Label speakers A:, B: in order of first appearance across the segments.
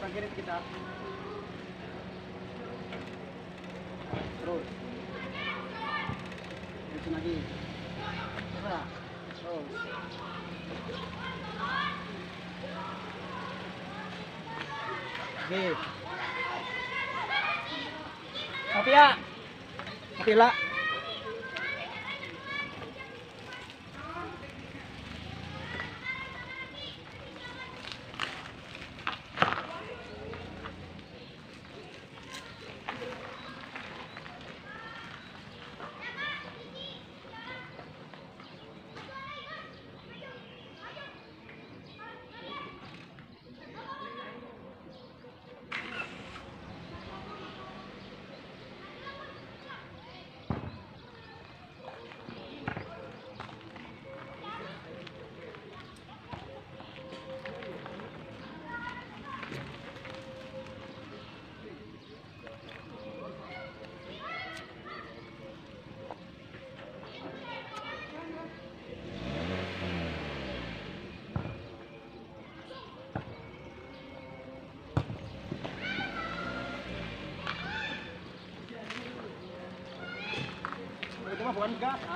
A: Parkirin kita. Terus. Terusin lagi. Terus. Terus. Oke. Kopi ya. Kopi lah.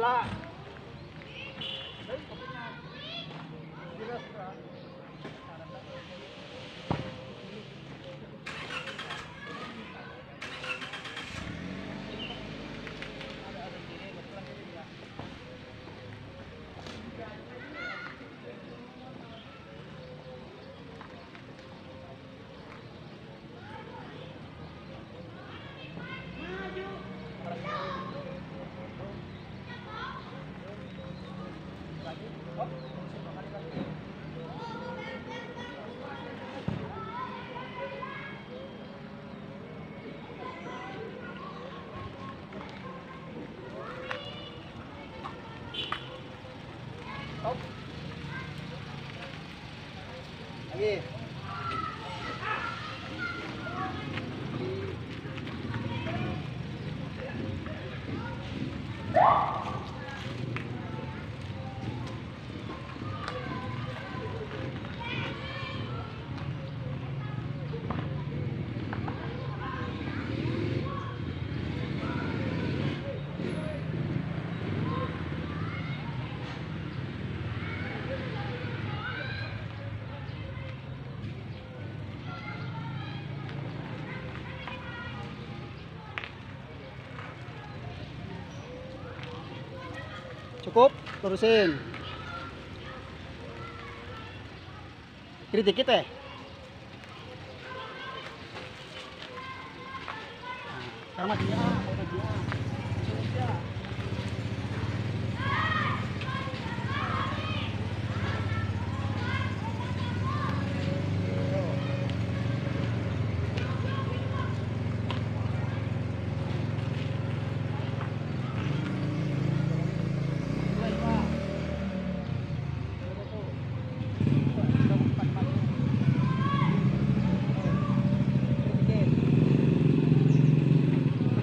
A: 了。Lagi. Cukup, terusin. Kiri dikit eh. Nah, Sekarang maju ya, maju ya. Terus ya.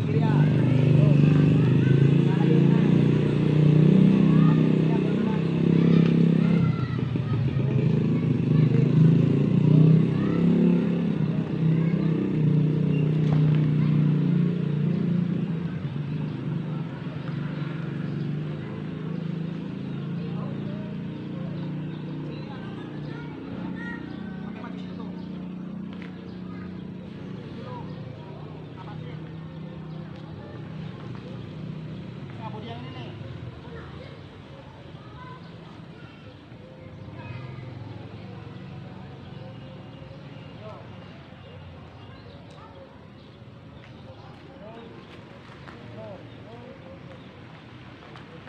A: Kiri ya.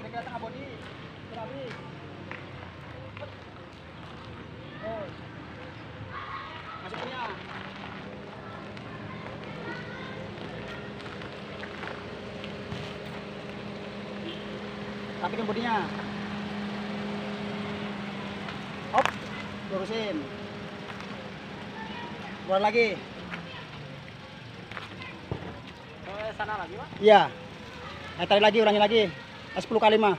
A: bagian tengah body. Berani. Oh. Masuk punya. Rapikan bodinya. Hop, lurusin. Keluar lagi.
B: Ke sana lagi, Pak.
A: Iya. Nah, tarik lagi, ulangi lagi. 10 kali mah.